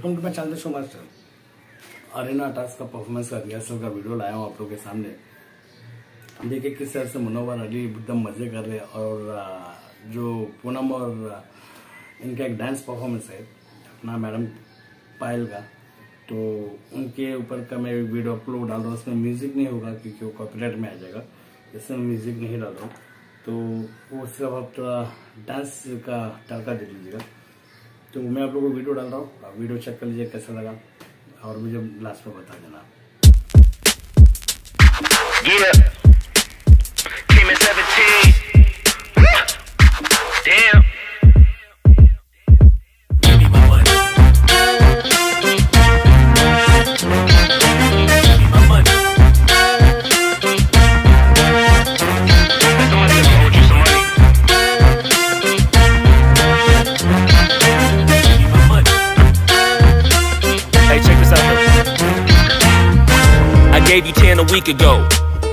Welcome to my channel show master arena task का performance का rehearsal का video लाया हूँ आप लोगों के सामने। देखिए किस तरह से मुनवर अली एकदम मज़े कर रहे हैं और जो पूनम और इनका एक डांस परफॉर्मेंस है, अपना मैडम पायल का तो उनके ऊपर का मैं वीडियो अपलोड डाल रहा हूँ, उसमें म्यूज़िक नहीं होगा क्योंकि वो कॉपीराइट में आ जाएगा इसमें म्यूज़िक नहीं डाल रहा हूँ। तो वो सिर्फ़ आप थोड़ा डांस का टड़का दे लीजिएगा तो मैं आप लोगों को वीडियो डाल रहा हूँ। आप वीडियो चेक कर लीजिए, कैसा लगा। और मुझे लास्ट में बता देना। Hey, check this out. I gave you 10 a week ago.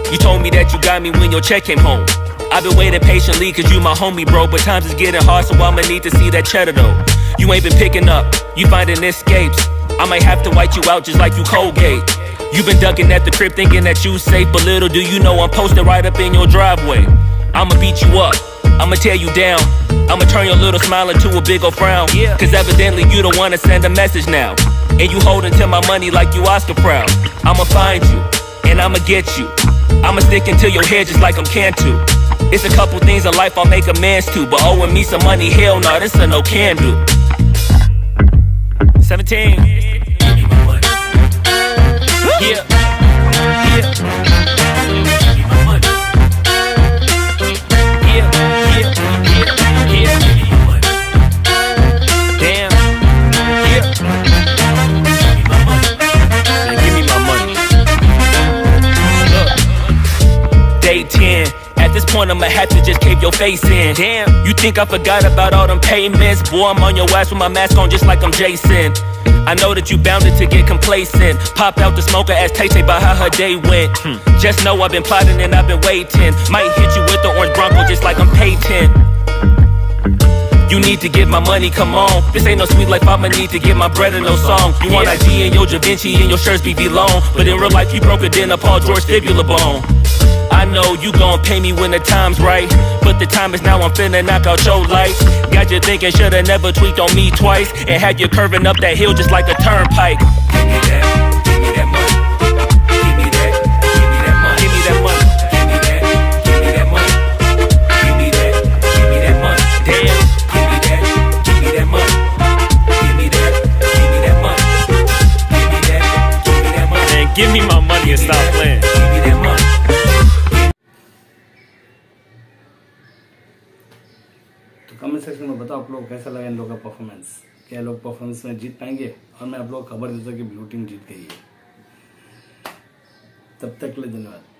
You told me that you got me when your check came home. I've been waiting patiently cause you my homie, bro. But times is getting hard, so I'ma need to see that cheddar though. You ain't been picking up, you finding escapes. I might have to white you out just like you Colgate. You been ducking at the crib thinking that you safe, but little do you know I'm posted right up in your driveway. I'ma beat you up, I'ma tear you down. I'ma turn your little smile into a big ol' frown. Yeah. Cause evidently you don't wanna send a message now. And you holding to my money like you Oscar proud. I'ma find you, and I'ma get you. I'ma stick into your head just like I'm Cantu. It's a couple things in life I'll make amends to, but owing me some money, hell no, this a no can do. 17. Give me my money. Yeah. Yeah, yeah, yeah, this point, I'ma have to just cave your face in. Damn, you think I forgot about all them payments? Boy, I'm on your ass with my mask on just like I'm Jason. I know that you bounded to get complacent. Popped out the smoker as Tay Tay about how her day went. Hmm. Just know I've been plotting and I've been waiting. Might hit you with the orange Bronco just like I'm Peyton. You need to get my money, come on. This ain't no sweet life, I'ma need to get my bread and no song. You want IG and your Da Vinci and your shirts BB long. But in real life, you broke it than a Paul George fibula bone. I know you gon' pay me when the time's right. But the time is now, I'm finna knock out your life. Got you thinking, shoulda never tweaked on me twice. And had you curving up that hill just like a turnpike. Give me that, give me that money. Give me that, give me that money. Give me that. Give me that, give me that money. Give me that, give me that money. Damn, give me that, give me that money. Give me that, give me that money. Give me that, give me that money. Man, give me my money and stop playing. Comment section में बताओ आप लोग कैसा लगा इन लोगों का performance क्या लोग परफॉर्मेंस में जीत पाएँगे? और मैं आप लोग खबर देता कि ब्लू टीम जीत गई है। तब तक के लिए धन्यवाद।